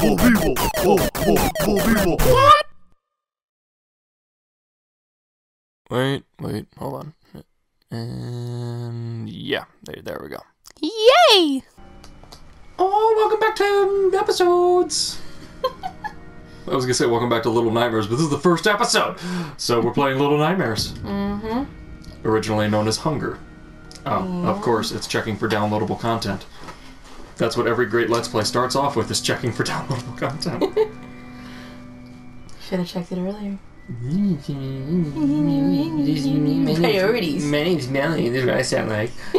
full people, people. What? Wait, wait, hold on. And yeah, there, there we go. Yay! Oh, welcome back to episodes. I was gonna say welcome back to Little Nightmares, but this is the first episode, so we're playing Little Nightmares. Mm-hmm. Originally known as Hunger. Oh, of course, it's checking for downloadable content. That's what every great Let's Play starts off with: is checking for downloadable content. Should have checked it earlier. Priorities. My name's Melanie. This is what I sound like.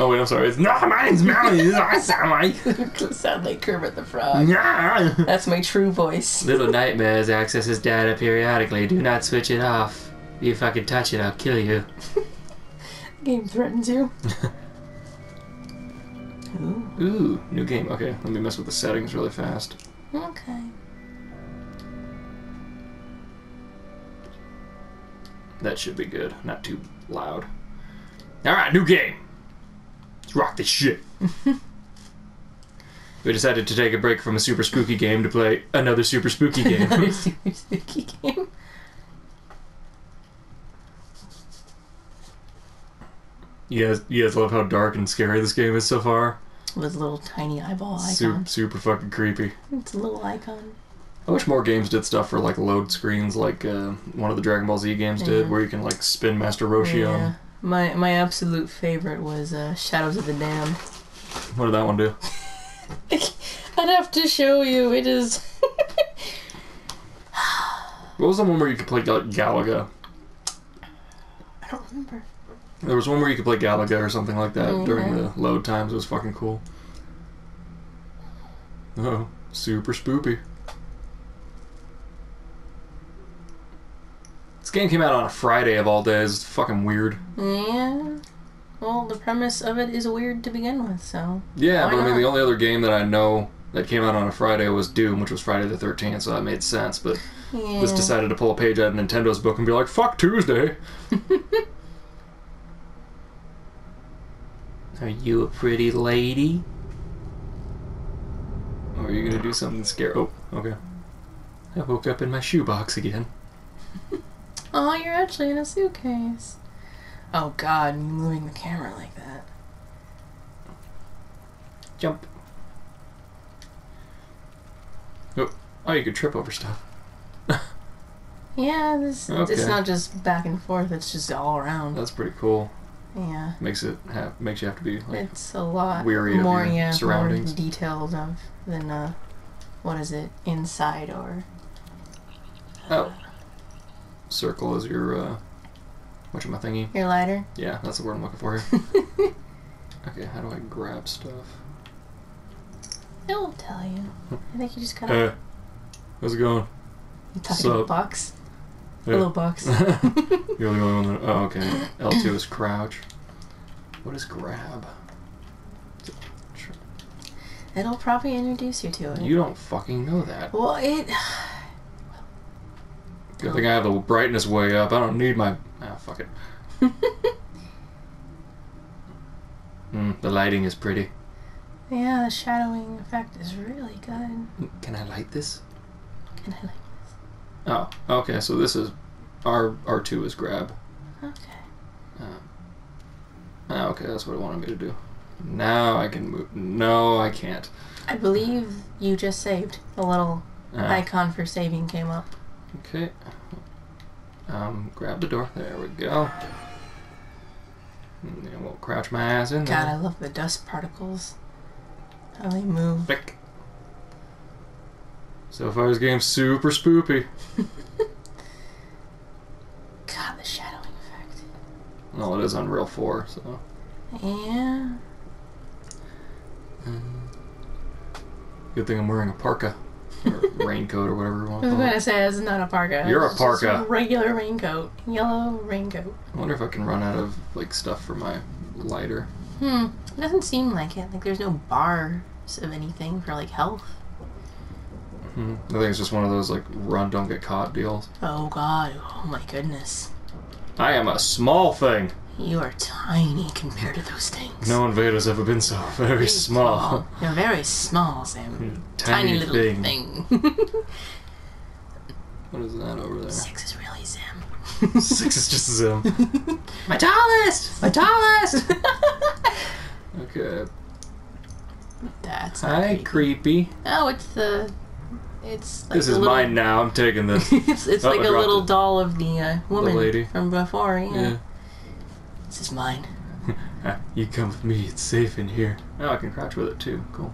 oh wait, I'm sorry. It's not my name's Melanie. This is what I sound like. Sound like Kermit the Frog. Yeah. That's my true voice. Little Nightmares accesses data periodically. Do not switch it off. If I fucking touch it, I'll kill you. the Game threatens you. Ooh. New game. Okay, let me mess with the settings really fast. Okay. That should be good. Not too loud. Alright, new game. Let's rock this shit. we decided to take a break from a super spooky game to play another super spooky game. Another super spooky game. you guys, you guys love how dark and scary this game is so far. With a little tiny eyeball Super, icon. super fucking creepy. It's a little icon. I wish more games did stuff for like load screens, like uh, one of the Dragon Ball Z games did, where you can like spin Master Roshi Yeah. on. My my absolute favorite was uh, Shadows of the Damned. What did that one do? I'd have to show you. It is. What was the one where you could play like Galaga? I don't remember. There was one where you could play Galaga or something like that Oh, during mm-hmm. the load times. It was fucking cool. Oh, super spoopy. This game came out on a Friday of all days. It's fucking weird. Yeah. Well, the premise of it is weird to begin with, so. Yeah, Why but I mean, not? the only other game that I know that came out on a Friday was Doom, which was Friday the 13th, so that made sense. But Yeah. just decided to pull a page out of Nintendo's book and be like, fuck Tuesday. Are you a pretty lady? Or are you gonna do something scary? Oh, okay. I woke up in my shoebox again. Oh, you're actually in a suitcase. Oh God, moving the camera like that. Jump. Oh, oh you could trip over stuff. Yeah, this Okay. it's not just back and forth. It's just all around. That's pretty cool. Yeah, Makes it have makes you have to be like it's a lot weary of more your yeah surroundings. more detailed of than uh, what is it inside or Oh. Circle is your, uh, what's my thingy? your lighter. Yeah, that's the word I'm looking for here. okay, how do I grab stuff? It will tell you. I think you just gotta Uh, how's it going? tuck sup? it in a box. Yeah. A little box. You're the only one that, oh, okay. L2 is crouch. What is grab? It'll probably introduce you to it. You don't fucking know that. well, it. Good thing I have the brightness way up. I don't need my, ah, fuck it. Mm, the lighting is pretty. Yeah, the shadowing effect is really good. Can I light this? Can I like? Oh, okay. So this is R R two is grab. Okay. Oh, okay, that's what it wanted me to do. Now I can move. No, I can't. I believe you just saved. A little Ah, icon for saving came up. okay. Um, grab the door. There we go. And then we'll crouch my ass in God, I love the dust particles. How they move. So far, this game's super spoopy. God, the shadowing effect. Well, it is Unreal 4, so. Yeah. Good thing I'm wearing a parka. Or raincoat, or whatever you want I was gonna it. say it's not a parka. You're a parka. regular raincoat. Yellow raincoat. I wonder if I can run out of, like, stuff for my lighter. Hmm. It doesn't seem like it. Like there's no bars of anything for like health. Hmm. I think it's just one of those, like, run, don't get caught deals. Oh God. Oh my goodness. I am a small thing. You are tiny compared to those things. No invader's ever been so very small. You're very small, Sam. Tiny, Tiny, little thing. thing. What is that over there? Six is really Sam. Six is just Zim. My tallest! My tallest! Okay. That's not Hi, creepy. creepy. Oh, it's the. It's like This is little, mine now. I'm taking this. it's it's Oh, like I a little it. doll of the uh, woman lady. from before. Yeah. yeah. This is mine. You come with me. It's safe in here. Oh, I can crouch with it too. Cool.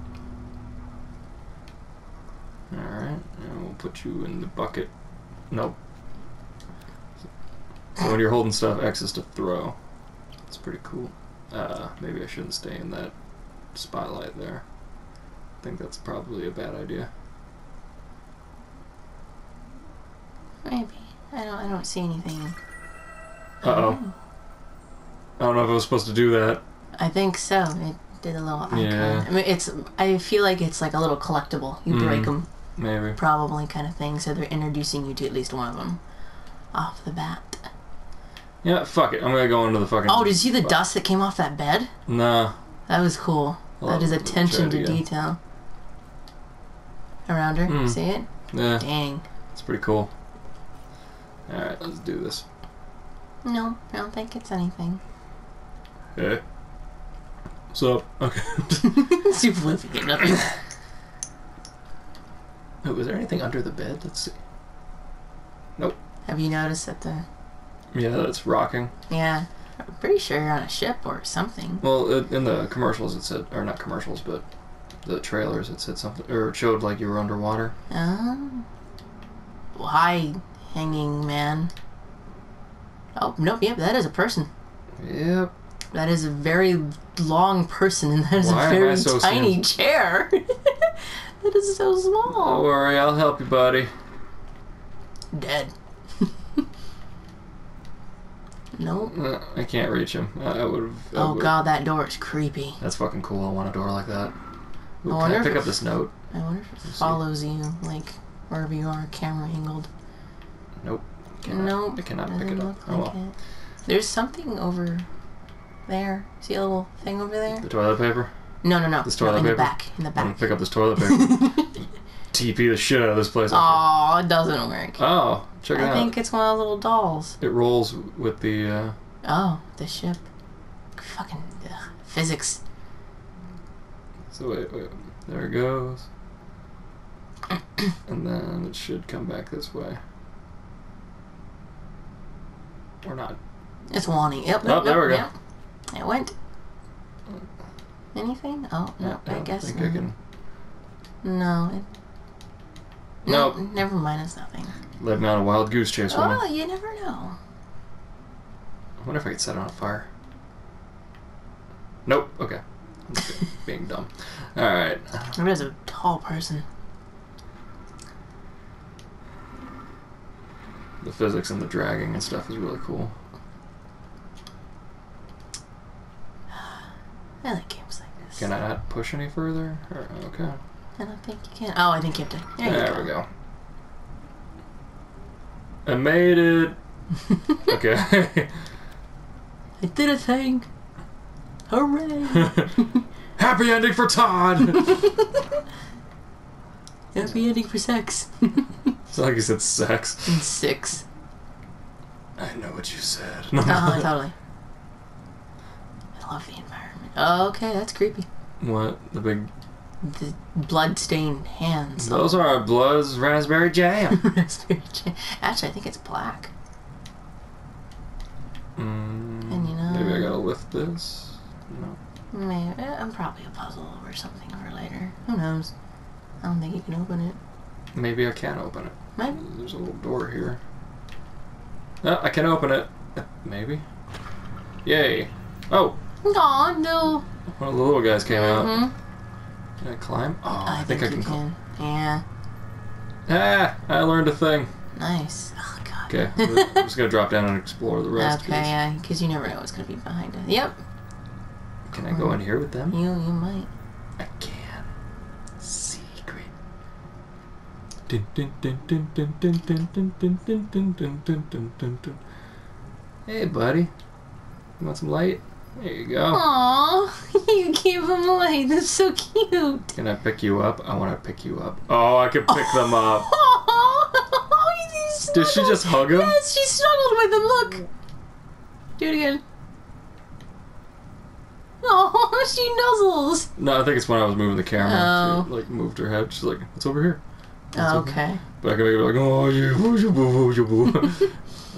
Alright, and we'll put you in the bucket. Nope. So when you're holding stuff, X is to throw. It's pretty cool. Uh, maybe I shouldn't stay in that spotlight there. I think that's probably a bad idea. Maybe. I don't. I don't see anything. Uh oh. I don't know if I was supposed to do that. I think so. It did a little icon. Yeah. I mean, it's. I feel like it's like a little collectible. You break Mm. them, Maybe. probably kind of thing. So they're introducing you to at least one of them off the bat. Yeah, fuck it. I'm gonna go into the fucking. Oh, did you see the dust that came off that bed? Nah. That was cool. That is attention to again. detail. Around her, Mm. see it? Yeah, Dang. it's pretty cool. Alright, let's do this. No, I don't think it's anything. What's up? Okay. Super flippy, nothing. oh, is there anything under the bed? Let's see. Nope. Have you noticed that the? Yeah, that's rocking. Yeah, I'm pretty sure you're on a ship or something. Well, it, in the commercials it said, or not commercials, but the trailers it said something, or it showed like you were underwater. Oh. Why, hanging man? Oh nope, yep, that is a person. Yep. That is a very long person, and that is Why a very so tiny small? chair. that is so small. Don't worry, I'll help you, buddy. Dead. nope. Uh, I can't reach him. I, I would. Oh god, that door is creepy. That's fucking cool. I want a door like that. Ooh, I can I if pick it- up this note? I wonder if it Let's see. follows you, like wherever you are, camera angled. Nope. Cannot, nope. I cannot pick it up. Oh like well. it. There's something over there. See a little thing over there? The toilet paper? No, no, no. This no, toilet in paper? the back. In the back. I'm gonna pick up this toilet paper. TP the shit out of this place. Oh, it doesn't work. Oh, check it I out. I think it's one of the little dolls. It rolls with the. Uh, Oh, the ship. Fucking ugh, physics. so wait, wait, there it goes. and then it should come back this way. Or not. It's wanting. Yep. Oh, Yep, there we go. Yep. It went. Anything? Oh no, I guess think. I can. No. It, Nope. no, never mind. It's nothing. Me on a wild goose chase woman. Oh, you never know. I wonder if I could set it on fire. Nope. Okay. Being dumb. All right. It's a tall person. Physics and the dragging and stuff is really cool. I like games like this. Can I not push any further? Or- okay. I don't think you can. Oh, I think you have to. There, There, you we go. I made it. Okay. I did a thing. Hooray! Happy ending for Todd. Happy ending for sex. it's like you said sex. And six. I know what you said. Oh, totally. I love the environment. Oh, okay, that's creepy. what? The big. The blood-stained hands. Those are Blood's raspberry jam. Raspberry jam. Actually, I think it's black. Mm, And you know- Maybe I gotta lift this. No. Maybe. I'm probably a puzzle or something for later. Who knows? I don't think you can open it. Maybe I can open it. Maybe. There's a little door here. No, I can open it. Maybe. Yay. Oh, Aw, no. one of the little guys came out. Mm-hmm. Can I climb? Oh, I, I, think, I can. climb. can. Yeah. Ah, I learned a thing. Nice. Oh, God. Okay, I'm just gonna drop down and explore the rest. Okay, yeah, because you never know what's going to be behind it. Yep, Can I go in here with them? you you might. I can. Hey, buddy. You want some light? There you go. Aw, you gave him light. That's so cute. Can I pick you up? I want to pick you up. Oh, I can pick them up. Oh, Aw, Did she just hug him? Yes, she snuggled with him. Look. Do it again. Oh, she nuzzles. No, I think it's when I was moving the camera. Oh. She like moved her head. She's like, "It's over here." It's ah, okay. But I can make it like, "Oh, you, boo, you, boo, you, boo."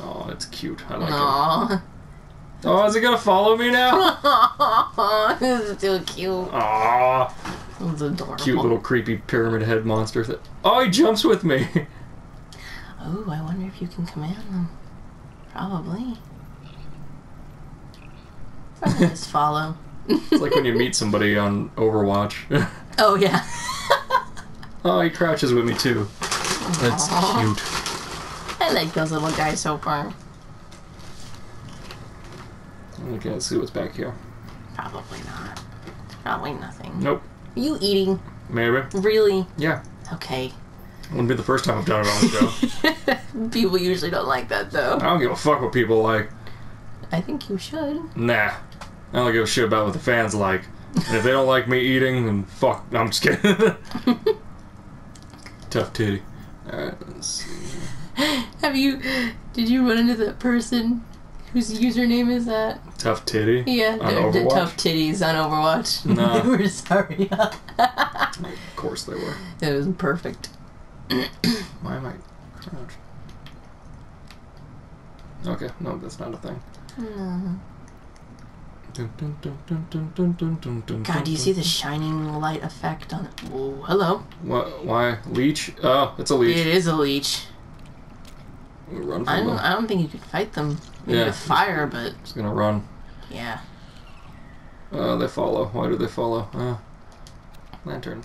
oh, it's cute. I like it. Aw. Oh, is he gonna follow me now? this is so cute. Aw, It's adorable. cute little creepy pyramid head monster. Th- oh, he jumps with me. Oh, I wonder if you can command them. Probably. Probably just follow. it's like when you meet somebody on Overwatch. Oh yeah. Oh, he crouches with me too. That's Aw. cute. I like those little guys so far. Okay, let's see what's back here. Probably not. Probably nothing. Nope. You eating? Maybe. Really? Yeah. Okay. Wouldn't be the first time I've done it on the show. People usually don't like that though. I don't give a fuck what people like. I think you should. Nah. I don't give a shit about what the fans like. And if they don't like me eating, then fuck. I'm just kidding. Tough titty. Alright, let's see. Have you? Did you run into that person whose username is that? Tough titty? Yeah, On they're, they're Overwatch? tough titties on Overwatch. No. We're sorry. Of course they were. it was perfect. Why am I crouched? Okay, no, that's not a thing. No. God, do you see the shining light effect on it? Whoa, hello. What? Why? Leech? Oh, it's a leech. It is a leech. Run from I don't. them. I don't think you could fight them Maybe Yeah. with fire, but It's gonna run. yeah. Uh, they follow. Why do they follow? Uh, lantern.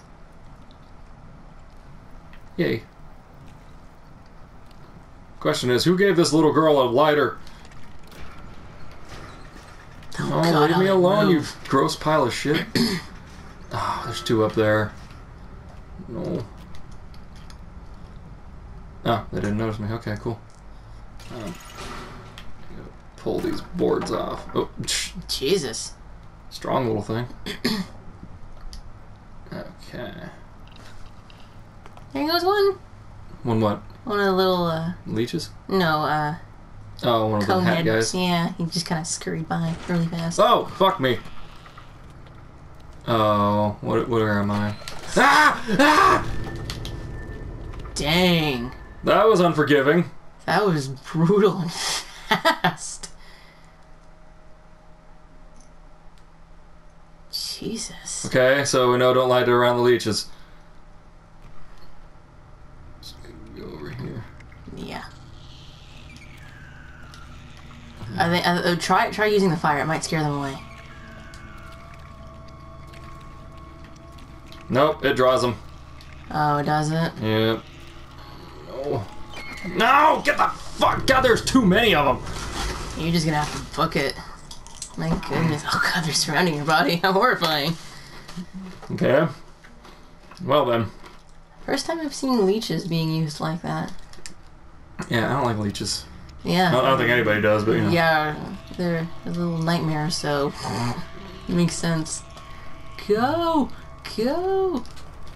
Yay. Question is, who gave this little girl a lighter? Oh, Oh, leave me alone, you gross pile of shit. oh, there's two up there. No. Oh, they didn't notice me. Okay, cool. Um, pull these boards off. Oh, Jesus. strong little thing. Okay. There goes one. One what? One of the little. uh Leeches? No, uh, Oh, one of the hat guys. Yeah, he just kind of scurried by really fast. Oh, fuck me. Oh, what? Where am I? Ah! Ah! Dang, That was unforgiving. that was brutal and fast. Jesus. Okay, so we know don't light it around the leeches. Just gonna go over here. Yeah. I think uh, uh, try try using the fire. It might scare them away. Nope, it draws them. Oh, it doesn't. Yep. No. No! Get the fuck! God, there's too many of them! You're just gonna have to book it. My goodness. Oh god, they're surrounding your body. How horrifying. Okay. Well then. First time I've seen leeches being used like that. Yeah, I don't like leeches. Yeah. I don't, I don't think anybody does, but you know. Yeah, they're a little nightmare, so it makes sense. Go! Go!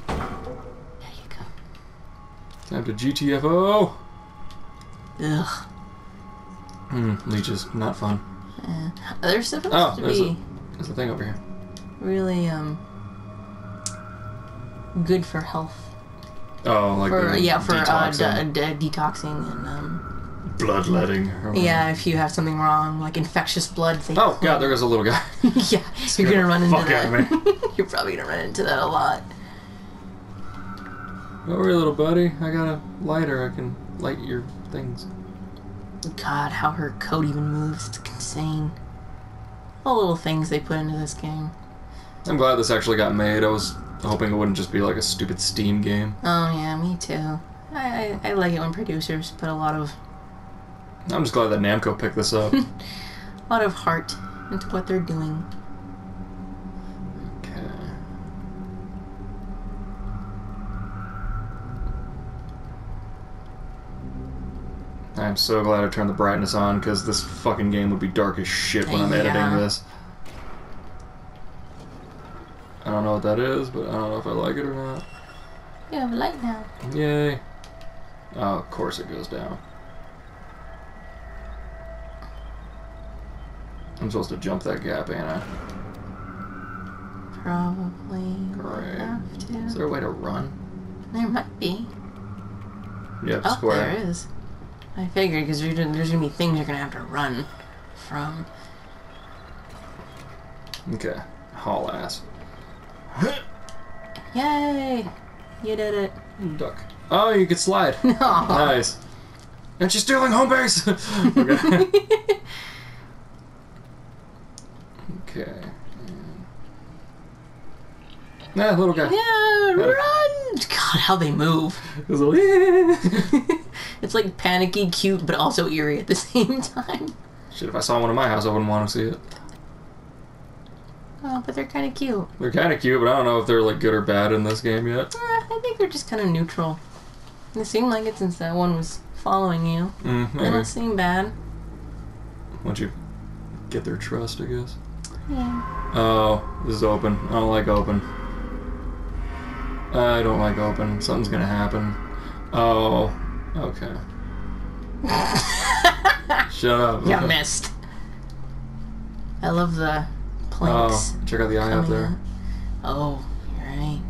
There you go. Time to GTFO! Ugh. Hmm, leeches, not fun. They're supposed Oh, to there's be a, there's a thing over here. really, um, good for health. Oh, like For, yeah, for uh, detoxing, de- de- detoxing and, um, bloodletting. Oh, yeah, if you have something wrong, like infectious blood. They Oh god, there goes a little guy. yeah, you're gonna run into fuck out that. of you're probably gonna run into that a lot. Don't worry, little buddy. I got a lighter. I can light your things. God, how her coat even moves. It's insane. All the little things they put into this game. I'm glad this actually got made. I was hoping it wouldn't just be like a stupid Steam game. Oh yeah, me too. I, I, I like it when producers put a lot of I'm just glad that Namco picked this up. a lot of heart into what they're doing. okay. I'm so glad I turned the brightness on because this fucking game would be dark as shit when I'm Yeah. editing this. I don't know what that is, but I don't know if I like it or not. You have a light now. Yay. Oh, of course it goes down. I'm supposed to jump that gap, ain't I? Probably Right. have to. Is there a way to run? There might be. Yep, Oh, square. there is. I figured because there's gonna be things you're gonna have to run from. Okay. Haul ass. Yay! You did it. Duck. Oh, you could slide. No. Nice. And she's stealing home base! okay. Okay. Nah, little guy. Yeah, run! God, how they move. A little- it's like panicky, cute, but also eerie at the same time. Shit, if I saw one in my house, I wouldn't want to see it. Oh, but they're kind of cute. They're kind of cute, but I don't know if they're like good or bad in this game yet. Eh, I think they're just kind of neutral. They seem like it since that one was following you. Mm, They maybe. don't seem bad. Once you get their trust, I guess. Yeah. Oh, this is open. I don't like open. I don't like open. Something's gonna happen. Oh, okay. Shut up. You missed. I love the planks. Oh, check out the eye up coming there. out. Oh, you're right.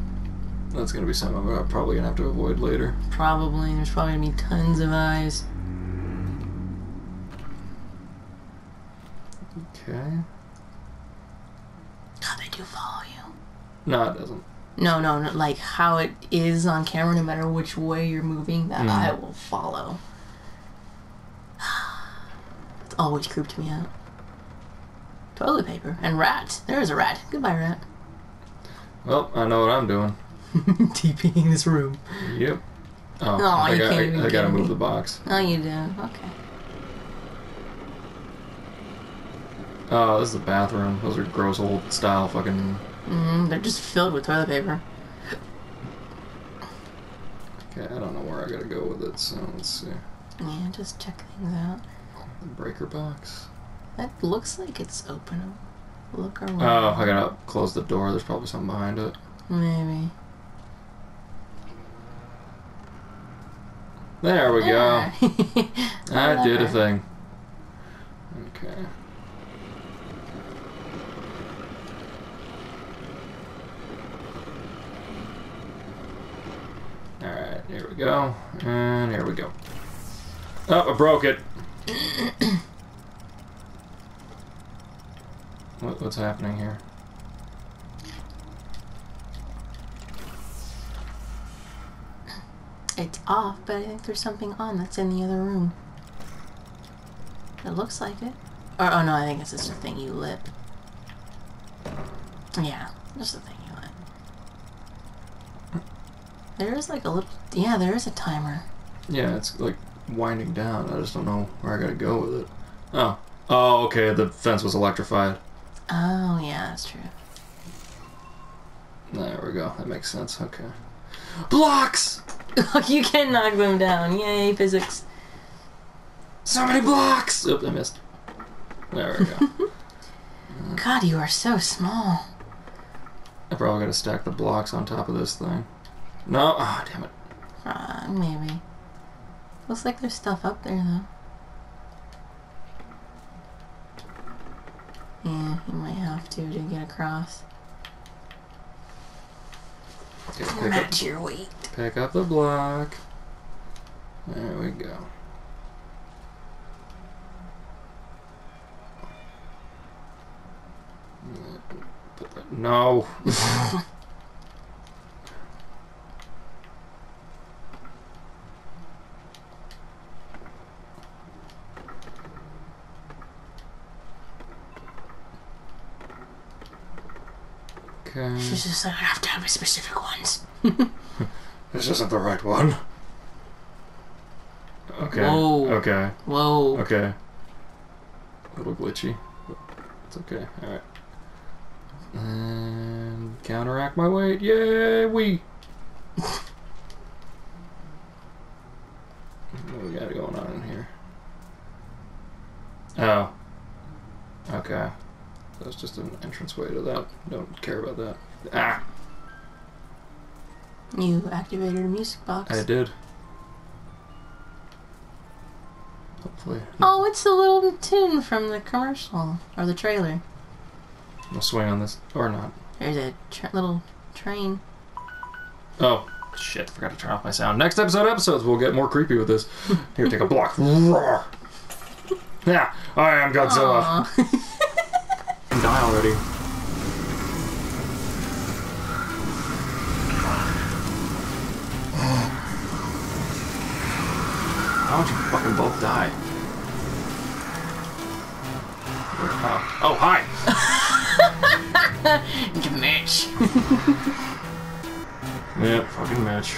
That's gonna be something I'm probably gonna have to avoid later. Probably. There's probably gonna be tons of eyes. Okay. Do follow you. No, it doesn't. No, no, no. Like how it is on camera, no matter which way you're moving, that Mm. eye will follow. It's always creeped me out. Toilet paper and rat. There's a rat. Goodbye, rat. Well, I know what I'm doing. TPing this room. Yep. Oh, No, I, you I, I gotta move the box. Oh, you do. Okay. Oh, this is the bathroom. Those are gross old style fucking. Mm, they're just filled with toilet paper. Okay, I don't know where I gotta go with it, so let's see. Yeah, just check things out. The breaker box. That looks like it's open. Look around. Oh, I gotta close the door. There's probably something behind it. Maybe. There we go. go. I did a thing. Okay. Alright, here we go. And here we go. Oh, I broke it. what, what's happening here? It's off, but I think there's something on that's in the other room. It looks like it. Or, oh no, I think it's just a thing you lit. Yeah, just a thing. There is like a little. Yeah, there is a timer. Yeah, it's like winding down. I just don't know where I gotta go with it. Oh. Oh, okay, the fence was electrified. Oh, yeah, that's true. There we go. That makes sense. Okay. Blocks! you can knock them down. Yay, physics. So many blocks! Oop, I missed. There we go. Uh. God, you are so small. I probably gotta stack the blocks on top of this thing. No, ah, damn it. Uh, maybe. Looks like there's stuff up there, though. Yeah, you might have to to get across. Okay, Match your weight. pick up the block. There we go. No. Okay. She's just like, I have to have specific ones. this isn't the right one. Okay. Whoa. Okay. Whoa. Okay. A little glitchy. But it's okay. Alright. And counteract my weight. Yay! We! what do we got going on in here? Oh. Okay. That was just an entranceway to that. Don't care about that. Ah, You activated a music box. I did. Hopefully, Oh, it's the little tune from the commercial or the trailer. I'll swing on this or not. There's a tra- little train. Oh, shit, forgot to turn off my sound. Next episode episodes, we'll get more creepy with this. Here, take a block. Roar. Yeah, I am Godzilla. Aw. Die already. How would you fucking both die? Oh, oh hi! Mitch. Yeah, fucking Mitch.